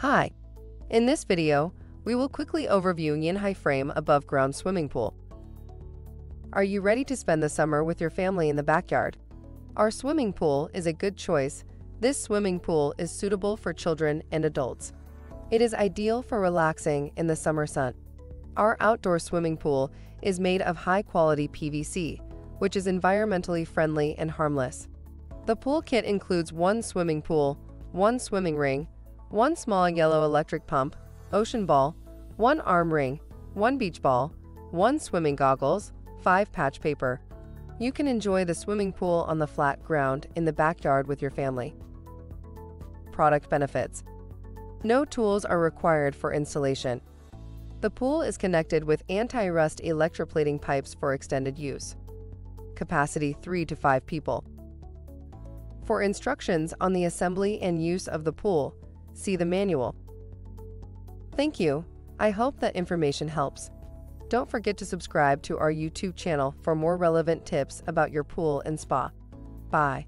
Hi! In this video, we will quickly overview Yinhai Frame above ground swimming pool. Are you ready to spend the summer with your family in the backyard? Our swimming pool is a good choice. This swimming pool is suitable for children and adults. It is ideal for relaxing in the summer sun. Our outdoor swimming pool is made of high-quality PVC, which is environmentally friendly and harmless. The pool kit includes one swimming pool, one swimming ring, one small yellow electric pump, ocean ball, one arm ring, one beach ball, one swimming goggles, five patch paper. You can enjoy the swimming pool on the flat ground in the backyard with your family. Product benefits. No tools are required for installation. The pool is connected with anti-rust electroplating pipes for extended use. Capacity 3 to 5 people. For instructions on the assembly and use of the pool, see the manual. Thank you. I hope that information helps. Don't forget to subscribe to our YouTube channel for more relevant tips about your pool and spa. Bye.